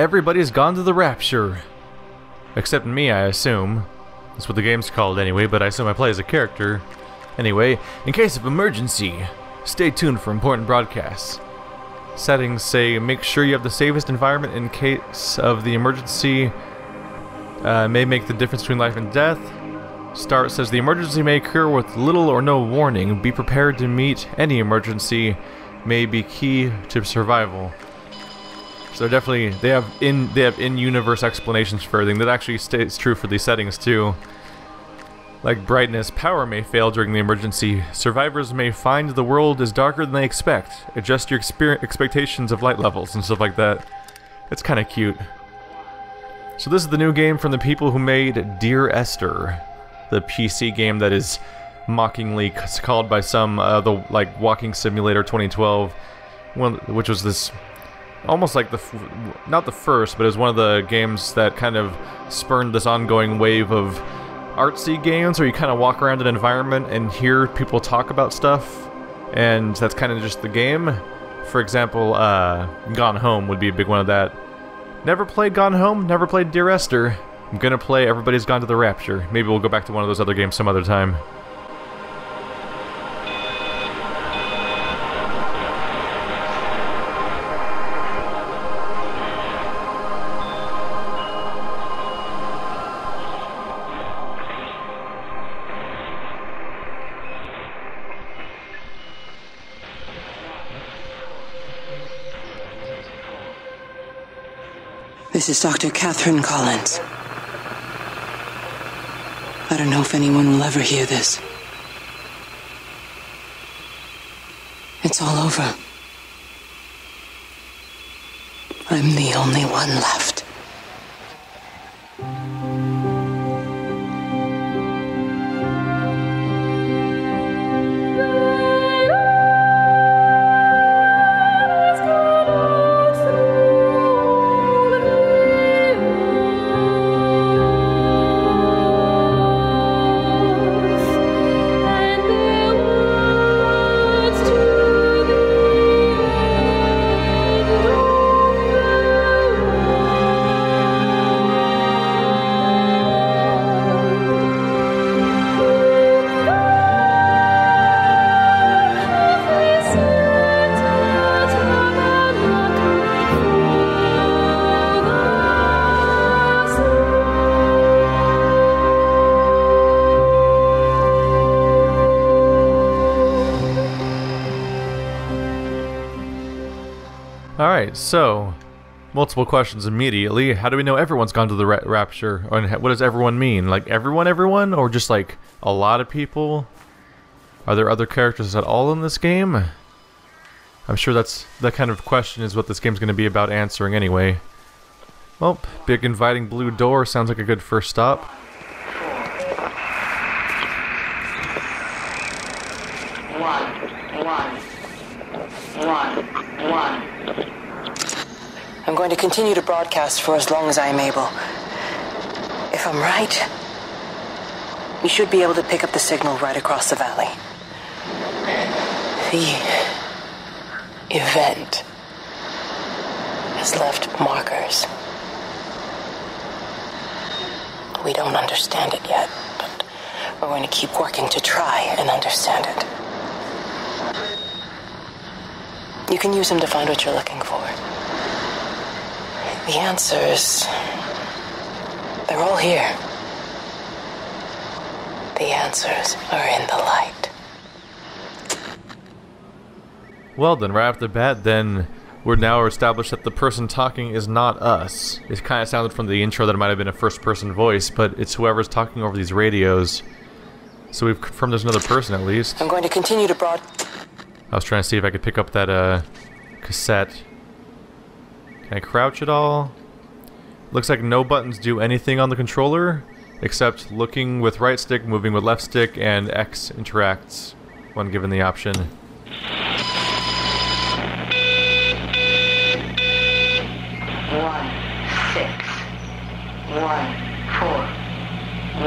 Everybody's gone to the rapture. Except me, I assume. That's what the game's called anyway, but I assume I play as a character. Anyway, in case of emergency, stay tuned for important broadcasts. Settings say make sure you have the safest environment in case of the emergency. Uh, may make the difference between life and death. Start says the emergency may occur with little or no warning. Be prepared to meet any emergency. May be key to survival. So definitely they have in they have in-universe explanations for everything. That actually stays true for these settings too. Like brightness, power may fail during the emergency. Survivors may find the world is darker than they expect. Adjust your expectations of light levels and stuff like that. It's kind of cute. So this is the new game from the people who made Dear Esther, the PC game that is mockingly called by some uh, the like Walking Simulator 2012, one which was this almost like the not the first, but it was one of the games that kind of spurned this ongoing wave of artsy games where you kind of walk around an environment and hear people talk about stuff, and that's kind of just the game. For example, uh, Gone Home would be a big one of that. Never played Gone Home, never played Dear Esther. I'm gonna play Everybody's Gone to the Rapture. Maybe we'll go back to one of those other games some other time. This is Dr. Catherine Collins. I don't know if anyone will ever hear this. It's all over. I'm the only one left. Multiple questions immediately. How do we know everyone's gone to the ra- rapture? And what does everyone mean? Like everyone, everyone, or just like a lot of people? Are there other characters at all in this game? I'm sure that's that kind of question is what this game's going to be about answering anyway. Well, big inviting blue door sounds like a good first stop. One, one, one, one. I'm going to continue to broadcast for as long as I am able. If I'm right, we should be able to pick up the signal right across the valley. The event has left markers. We don't understand it yet, but we're going to keep working to try and understand it. You can use them to find what you're looking for. The answers. They're all here. The answers are in the light. Well, then, right off the bat, then we're now established that the person talking is not us. It kind of sounded from the intro that it might have been a first person voice, but it's whoever's talking over these radios. So we've confirmed there's another person at least. I'm going to continue to broad. I was trying to see if I could pick up that uh, cassette. Can I crouch at all? Looks like no buttons do anything on the controller, except looking with right stick, moving with left stick, and X interacts when given the option. One, six. One, four.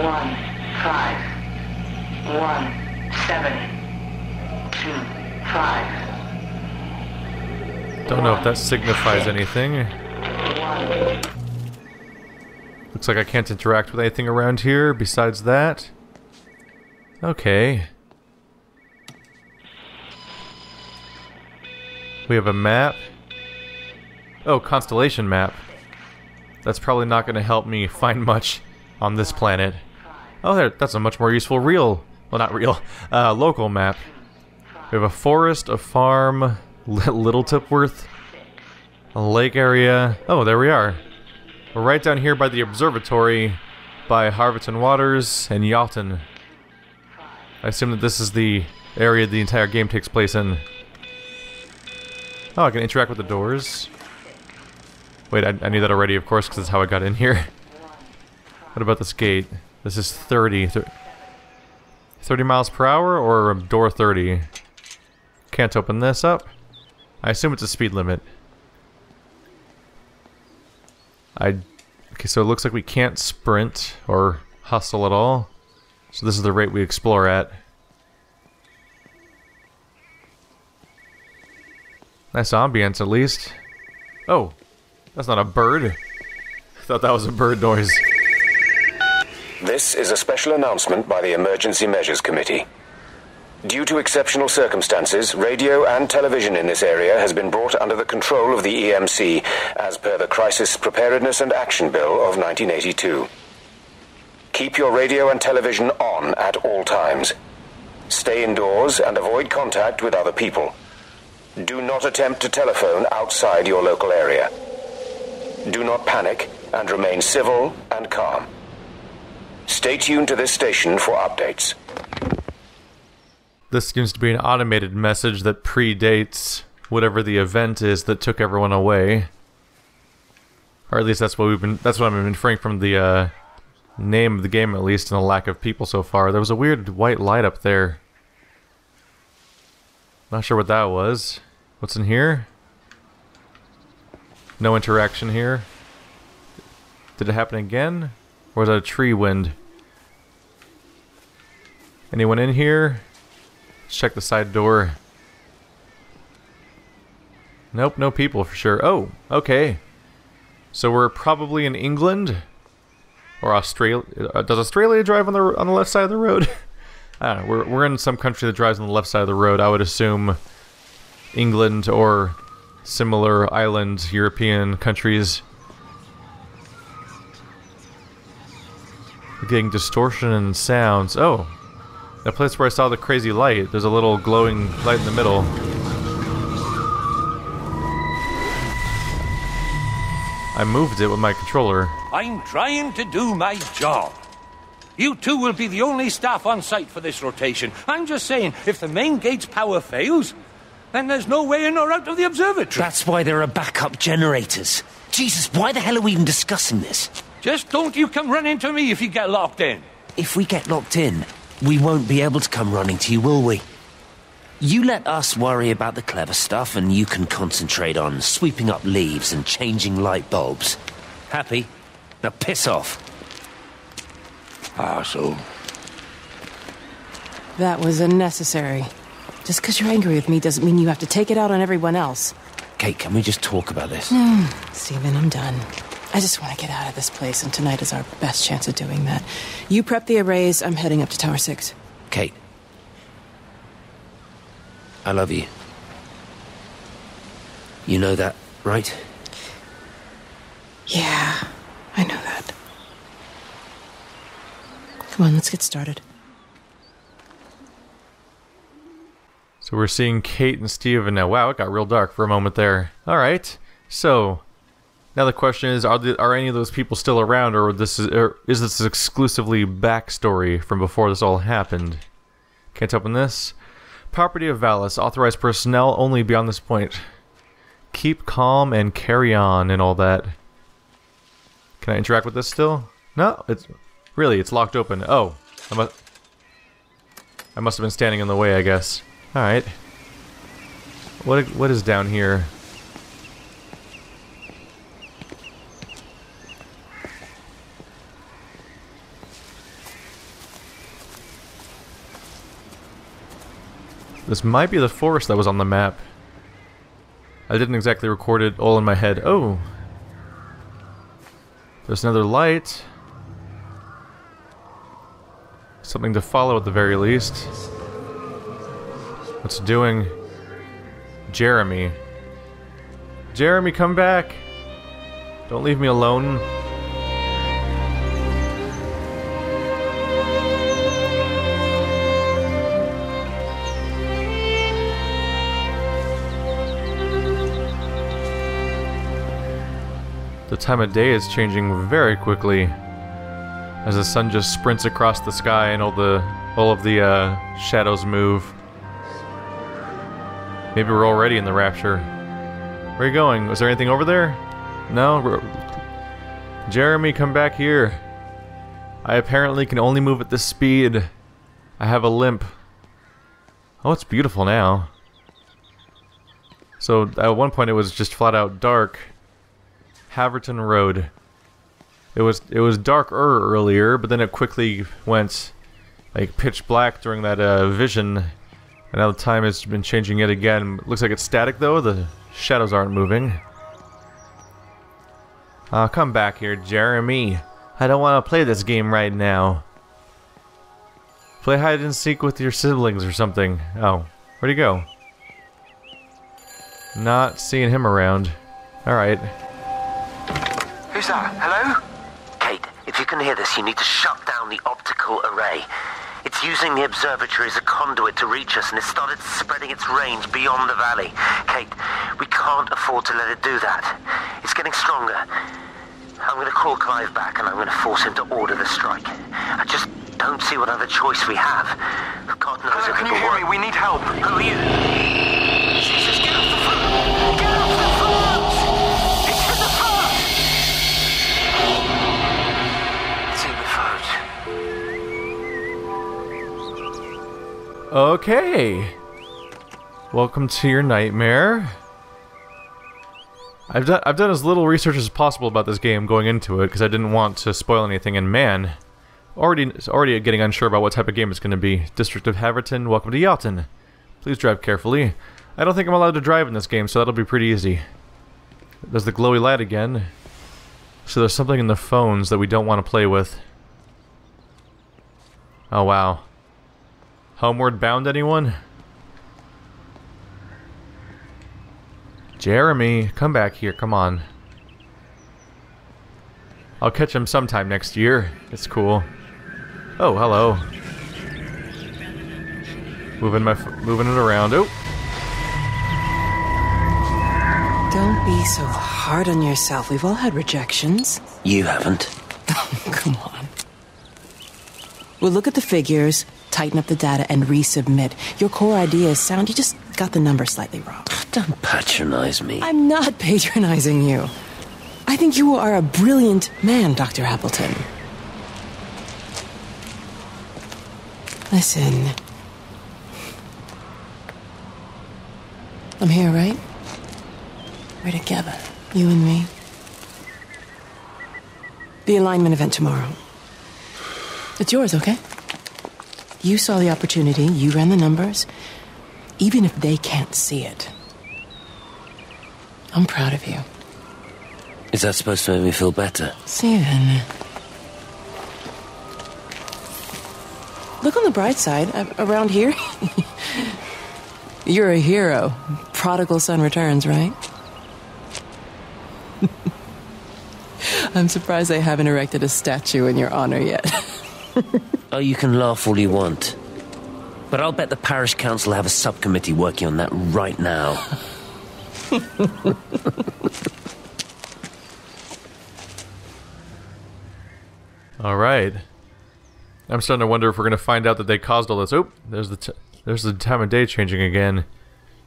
One, five. One, seven. Two, five. Don't know if that signifies anything. Looks like I can't interact with anything around here besides that. Okay. We have a map. Oh, constellation map. That's probably not going to help me find much on this planet. Oh, there, that's a much more useful real, well not real, uh, local map. We have a forest, a farm, Little Tipworth, lake area. Oh, there we are. We're right down here by the observatory by Haverton Waters and Yaughton. I assume that this is the area the entire game takes place in. Oh, I can interact with the doors. Wait, I, I knew that already, of course, because that's how I got in here. What about this gate? This is 30. 30 miles per hour or door 30? Can't open this up. I assume it's a speed limit. I... Okay, so it looks like we can't sprint or hustle at all. So this is the rate we explore at. Nice ambience, at least. Oh, that's not a bird. I thought that was a bird noise. This is a special announcement by the Emergency Measures Committee. Due to exceptional circumstances, radio and television in this area has been brought under the control of the EMC as per the Crisis Preparedness and Action Bill of 1982. Keep your radio and television on at all times. Stay indoors and avoid contact with other people. Do not attempt to telephone outside your local area. Do not panic and remain civil and calm. Stay tuned to this station for updates. This seems to be an automated message that predates whatever the event is that took everyone away. Or at least that's what we've been that's what I'm inferring from the uh, name of the game at least and the lack of people so far. There was a weird white light up there. Not sure what that was. What's in here? No interaction here. Did it happen again? Or was that a tree wind? Anyone in here? Check the side door. Nope, no people for sure. Oh, okay. So we're probably in England or Australia. Uh, does Australia drive on the on the left side of the road? I don't know. We're we're in some country that drives on the left side of the road. I would assume England or similar island European countries. We're getting distortion and sounds. Oh, the place where I saw the crazy light, there's a little glowing light in the middle. I moved it with my controller. I'm trying to do my job. You two will be the only staff on site for this rotation. I'm just saying, if the main gate's power fails, then there's no way in or out of the observatory. That's why there are backup generators. Jesus, why the hell are we even discussing this? Just don't you come running to me if you get locked in. If we get locked in, we won't be able to come running to you, will we? You let us worry about the clever stuff, and you can concentrate on sweeping up leaves and changing light bulbs. Happy? Now piss off. Ah, so. That was unnecessary. Just because you're angry with me doesn't mean you have to take it out on everyone else. Kate, can we just talk about this? stephen I'm done. I just want to get out of this place, and tonight is our best chance of doing that. You prep the arrays, I'm heading up to Tower 6. Kate. I love you. You know that, right? Yeah, I know that. Come on, let's get started. So we're seeing Kate and Stephen now. Wow, it got real dark for a moment there. All right. So now the question is: Are the, are any of those people still around, or this is or is this exclusively backstory from before this all happened? Can't open this. Property of Valis. Authorized personnel only beyond this point. Keep calm and carry on and all that. Can I interact with this still? No, it's really it's locked open. Oh, I must. I must have been standing in the way, I guess. All right. What what is down here? This might be the forest that was on the map. I didn't exactly record it all in my head. Oh. There's another light. Something to follow at the very least. What's doing? Jeremy. Jeremy, come back! Don't leave me alone. Time of day is changing very quickly as the sun just sprints across the sky and all the all of the uh, shadows move. Maybe we're already in the rapture. Where are you going? Was there anything over there? No. Jeremy, come back here. I apparently can only move at this speed. I have a limp. Oh, it's beautiful now. So at one point it was just flat out dark. Haverton Road. It was it was darker earlier, but then it quickly went like pitch black during that uh, vision. And now the time has been changing yet again. Looks like it's static though. The shadows aren't moving. Uh, come back here, Jeremy. I don't want to play this game right now. Play hide and seek with your siblings or something. Oh, where'd he go? Not seeing him around. Alright. Who's that? Hello? Kate, if you can hear this, you need to shut down the optical array. It's using the observatory as a conduit to reach us, and it's started spreading its range beyond the valley. Kate, we can't afford to let it do that. It's getting stronger. I'm going to call Clive back, and I'm going to force him to order the strike. I just don't see what other choice we have. God knows Hello, if can you hear work. me? We need help. Who are you? Okay. Welcome to your nightmare. I've done I've done as little research as possible about this game going into it because I didn't want to spoil anything. And man, already already getting unsure about what type of game it's going to be. District of Haverton, welcome to Yaughton. Please drive carefully. I don't think I'm allowed to drive in this game, so that'll be pretty easy. There's the glowy light again. So there's something in the phones that we don't want to play with. Oh wow. Homeward bound, anyone? Jeremy, come back here, come on. I'll catch him sometime next year. It's cool. Oh, hello. Moving my, f- moving it around. Oh, Don't be so hard on yourself. We've all had rejections. You haven't. Come on. We'll look at the figures, tighten up the data, and resubmit. Your core idea is sound. You just got the number slightly wrong. Don't patronize me. I'm not patronizing you. I think you are a brilliant man, Dr. Appleton. Listen. I'm here, right? We're together, you and me. The alignment event tomorrow. It's yours, okay? You saw the opportunity, you ran the numbers. Even if they can't see it, I'm proud of you. Is that supposed to make me feel better? Stephen. Look on the bright side. Uh, around here, you're a hero. Prodigal son returns, right? I'm surprised they haven't erected a statue in your honor yet. Oh, you can laugh all you want. But I'll bet the parish council have a subcommittee working on that right now. all right. I'm starting to wonder if we're gonna find out that they caused all this. Oh, there's the there's the time of day changing again.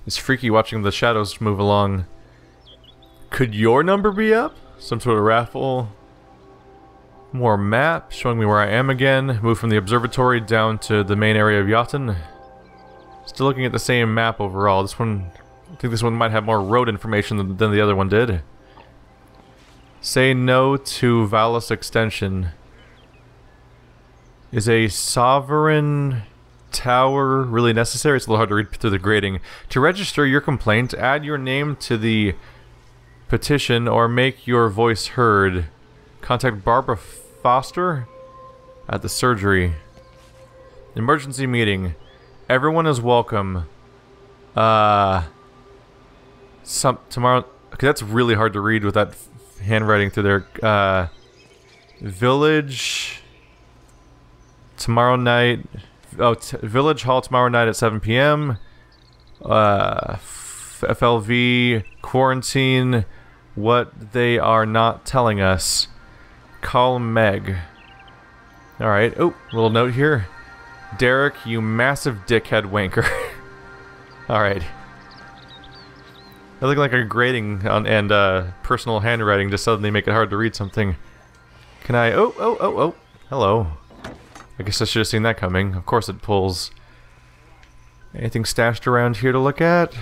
It's freaky watching the shadows move along. Could your number be up? Some sort of raffle. More map showing me where I am again. Move from the observatory down to the main area of Yaughton. Still looking at the same map overall. This one, I think this one might have more road information than, than the other one did. Say no to Valus Extension. Is a sovereign tower really necessary? It's a little hard to read through the grading. To register your complaint, add your name to the petition or make your voice heard. Contact Barbara Foster at the surgery. Emergency meeting. Everyone is welcome. Uh, some tomorrow. Okay, that's really hard to read with that handwriting through there. Uh, village tomorrow night. Oh, Village Hall tomorrow night at 7 p.m. Uh, FLV quarantine. What they are not telling us. Call Meg. All right. Oh, little note here. Derek, you massive dickhead wanker. All right. I look like a grading on, and uh, personal handwriting just suddenly make it hard to read something. Can I? Oh, oh, oh, oh. Hello. I guess I should have seen that coming. Of course it pulls. Anything stashed around here to look at?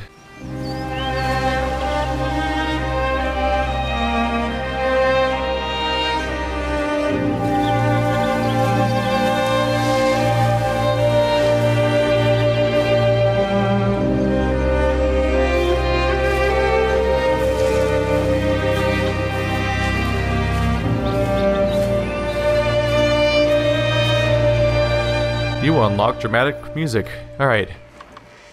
Unlock dramatic music. Alright.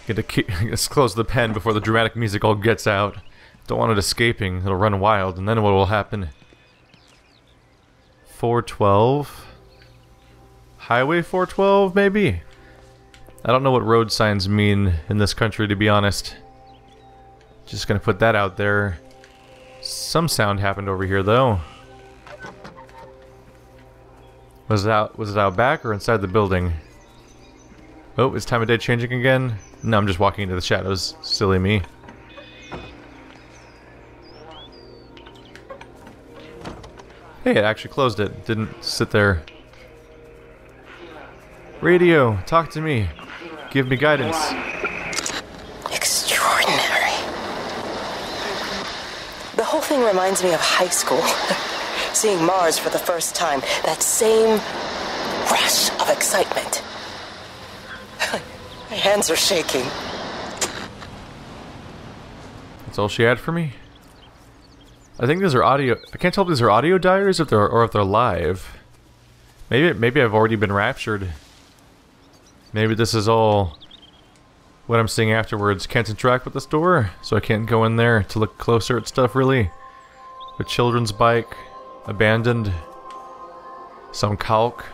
Get to keep, close the pen before the dramatic music all gets out. Don't want it escaping. It'll run wild, and then what will happen? 412? Highway 412, maybe? I don't know what road signs mean in this country, to be honest. Just gonna put that out there. Some sound happened over here, though. Was it out? Was it out back or inside the building? Oh, is time of day changing again? No, I'm just walking into the shadows. Silly me. Hey, it actually closed it. Didn't sit there. Radio, talk to me. Give me guidance. Extraordinary. The whole thing reminds me of high school. Seeing Mars for the first time. That same rush of excitement. Hands are shaking. That's all she had for me. I think these are audio. I can't tell if these are audio diaries if they're or if they're live. Maybe maybe I've already been raptured. Maybe this is all what I'm seeing afterwards. Can't interact with the store, so I can't go in there to look closer at stuff. Really, a children's bike, abandoned, some calc,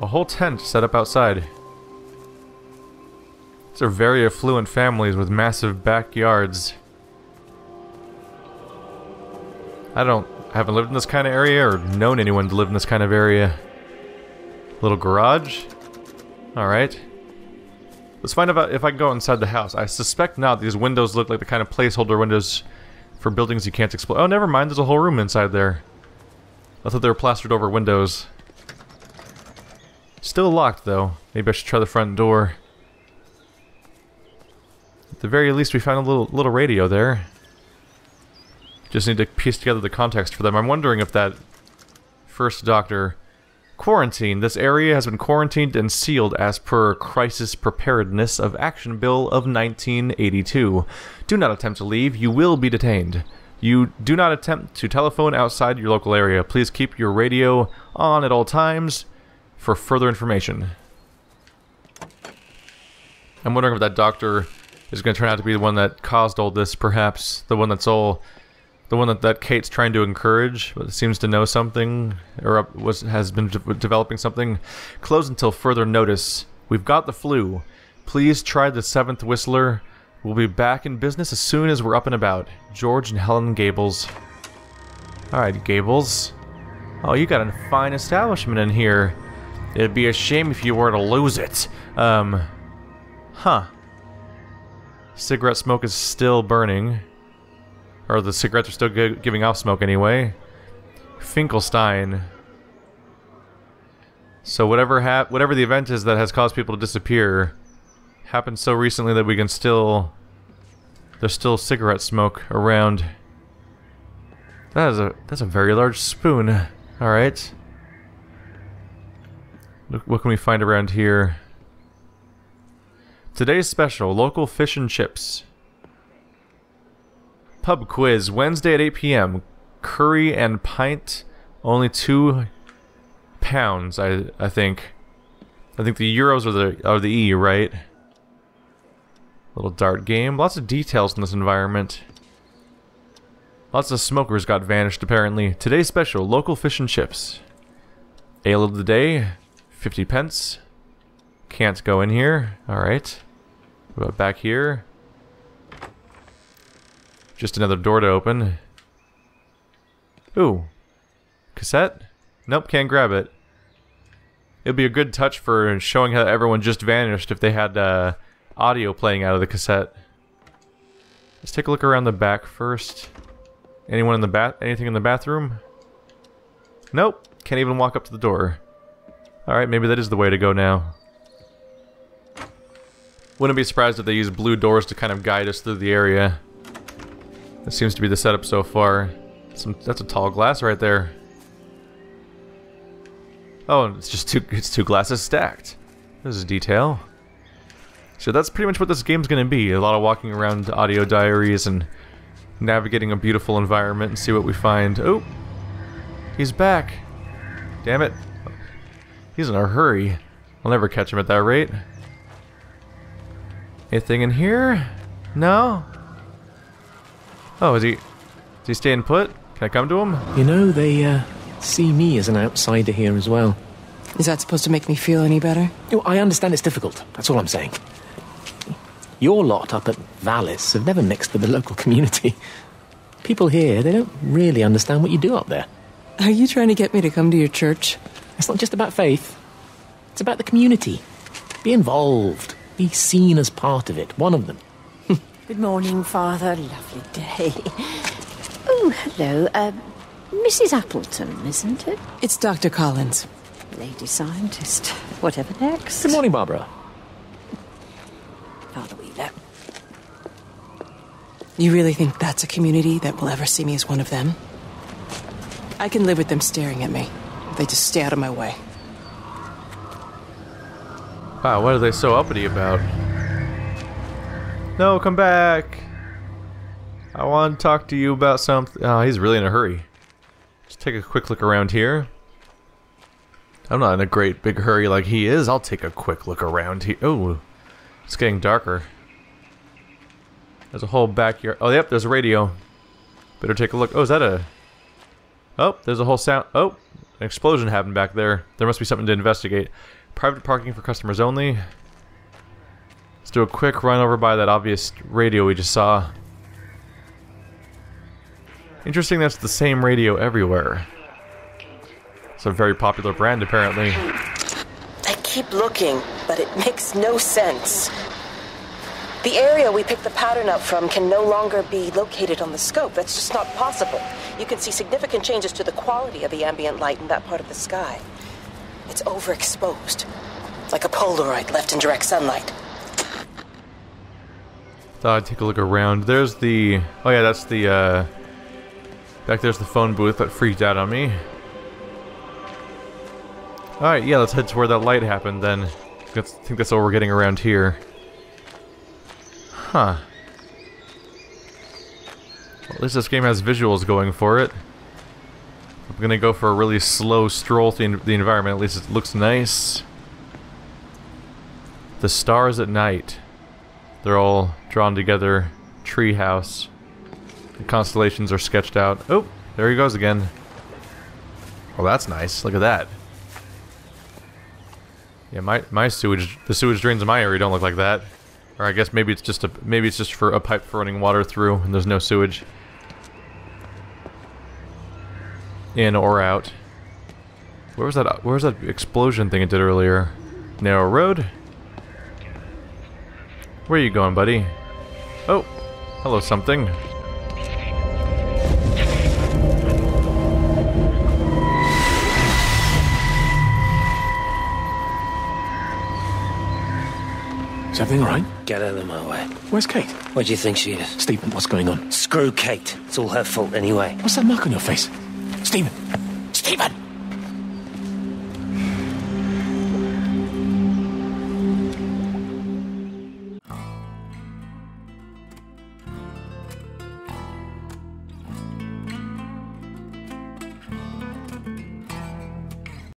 a whole tent set up outside. These are very affluent families with massive backyards. I don't I haven't lived in this kind of area or known anyone to live in this kind of area. Little garage? Alright. Let's find out if I can go inside the house. I suspect not. These windows look like the kind of placeholder windows for buildings you can't explore. Oh, never mind. There's a whole room inside there. I thought they were plastered over windows. Still locked, though. Maybe I should try the front door. At the very least, we found a little little radio there. Just need to piece together the context for them. I'm wondering if that first doctor... Quarantine. This area has been quarantined and sealed as per Crisis Preparedness of Action Bill of 1982. Do not attempt to leave. You will be detained. You do not attempt to telephone outside your local area. Please keep your radio on at all times for further information. I'm wondering if that doctor is going to turn out to be the one that caused all this, perhaps. The one that's all... The one that, that Kate's trying to encourage, but seems to know something, or was has been de developing something. Close until further notice. We've got the flu. Please try the seventh whistler. We'll be back in business as soon as we're up and about. George and Helen Gables. Alright, Gables. Oh, you got a fine establishment in here. It'd be a shame if you were to lose it. Um, huh. Cigarette smoke is still burning. Or the cigarettes are still gi giving off smoke anyway. Finkelstein. So whatever whatever the event is that has caused people to disappear happened so recently that we can still there's still cigarette smoke around. That is a that's a very large spoon. All right. Look, what can we find around here? Today's special, local fish and chips. Pub quiz, Wednesday at 8 p.m. curry and pint, only two pounds. I I think. I think the euros are the are the E, right? Little dart game. Lots of details in this environment. Lots of smokers got vanished apparently. Today's special, local fish and chips. Ale of the day, 50 pence. Can't go in here. Alright. Back here? Just another door to open. Ooh. Cassette? Nope, can't grab it. It'd be a good touch for showing how everyone just vanished if they had uh, audio playing out of the cassette. Let's take a look around the back first. Anyone in the bath? Anything in the bathroom? Nope. Can't even walk up to the door. Alright, maybe that is the way to go now. Wouldn't be surprised if they use blue doors to kind of guide us through the area. That seems to be the setup so far. Some that's a tall glass right there. Oh, it's just two it's two glasses stacked. This is detail. So that's pretty much what this game's gonna be. A lot of walking around audio diaries and navigating a beautiful environment and see what we find. Oh! He's back! Damn it. He's in a hurry. I'll never catch him at that rate. Anything in here? No? Oh, is he... Is he staying put? Can I come to him? You know, they uh, see me as an outsider here as well. Is that supposed to make me feel any better? You I understand it's difficult. That's all I'm saying. Your lot up at Valis have never mixed with the local community. People here, they don't really understand what you do up there. Are you trying to get me to come to your church? It's not just about faith, it's about the community. Be involved, be seen as part of it, one of them. Good morning, Father. Lovely day. Oh, hello. Uh, Mrs. Appleton, isn't it? It's Dr. Collins. Lady scientist. Whatever next. Good morning, Barbara. Father Wheeler. You really think that's a community that will ever see me as one of them? I can live with them staring at me. They just stay out of my way. Wow, what are they so uppity about? No, come back! I want to talk to you about something. Oh, he's really in a hurry. Just take a quick look around here. I'm not in a great big hurry like he is. I'll take a quick look around here. Oh, it's getting darker. There's a whole backyard. Oh, yep, there's a radio. Better take a look. Oh, is that a... Oh, there's a whole sound... Oh, an explosion happened back there. There must be something to investigate. Private parking for customers only. Let's do a quick run over by that obvious radio we just saw. Interesting that's the same radio everywhere. It's a very popular brand, apparently. I keep looking, but it makes no sense. The area we picked the pattern up from can no longer be located on the scope. That's just not possible. You can see significant changes to the quality of the ambient light in that part of the sky. It's overexposed, like a Polaroid left in direct sunlight. Thought I'd take a look around. There's the... Oh yeah, that's the, uh... Back there's the phone booth that freaked out on me. Alright, yeah, let's head to where that light happened then. I think that's all we're getting around here. Huh. Well, at least this game has visuals going for it. I'm gonna go for a really slow stroll through the environment. At least it looks nice. The stars at night. They're all drawn together. Treehouse. The constellations are sketched out. Oh, there he goes again. Well, that's nice. Look at that. Yeah, my my sewage, the sewage drains in my area don't look like that. Or I guess maybe it's just a maybe it's just for a pipe for running water through, and there's no sewage in or out. Where was that? Where was that explosion thing it did earlier? Narrow road. Where are you going, buddy? Oh, hello, something. Is everything all right? Get out of my way. Where's Kate? Where do you think she is? Stephen, what's going on? Screw Kate. It's all her fault anyway. What's that mark on your face? Stephen,